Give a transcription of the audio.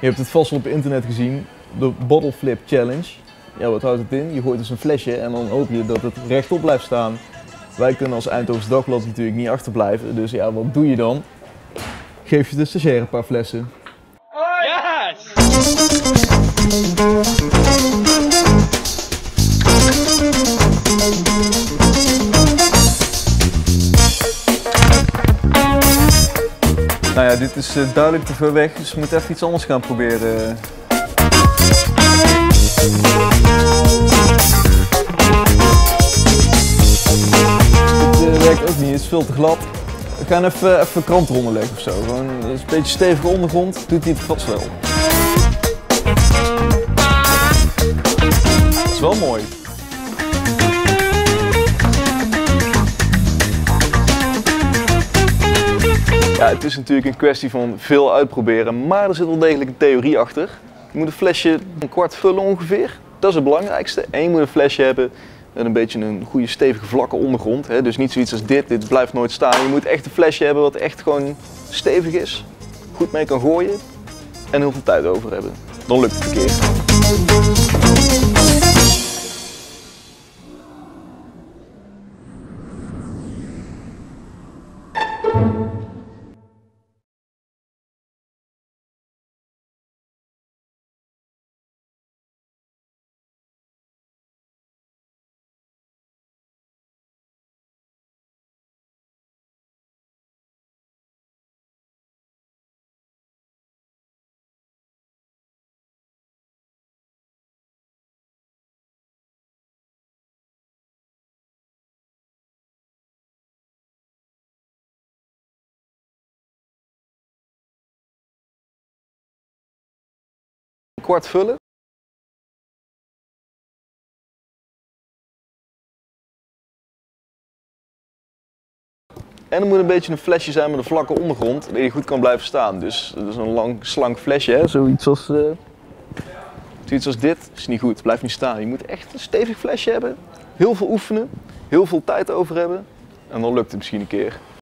Je hebt het vast wel op internet gezien, de Bottle Flip Challenge. Ja, wat houdt het in? Je gooit dus een flesje en dan hoop je dat het rechtop blijft staan. Wij kunnen als Eindhoven's Dagblad natuurlijk niet achterblijven, dus ja, wat doe je dan? Geef je de stagiair een paar flessen. Nou ja, dit is eh, duidelijk te ver weg, dus we moeten even iets anders gaan proberen. Dit eh, werkt ook niet, het is veel te glad. We gaan even, even krant eronder leggen of zo. Gewoon een beetje stevige ondergrond, doet hij het vast wel. Dat is wel mooi. Ja, het is natuurlijk een kwestie van veel uitproberen, maar er zit wel degelijk een theorie achter. Je moet een flesje een kwart vullen ongeveer. Dat is het belangrijkste. En je moet een flesje hebben met een beetje een goede stevige vlakke ondergrond. Hè? Dus niet zoiets als dit, dit blijft nooit staan. Je moet echt een flesje hebben wat echt gewoon stevig is, goed mee kan gooien en heel veel tijd over hebben. Dan lukt het een keer. Vullen. En er moet een beetje een flesje zijn met een vlakke ondergrond, dat je goed kan blijven staan. Dus dat is een lang, slank flesje, hè? zoiets als, eh, zoiets als dit. is niet goed, blijft niet staan. Je moet echt een stevig flesje hebben, heel veel oefenen, heel veel tijd over hebben. En dan lukt het misschien een keer.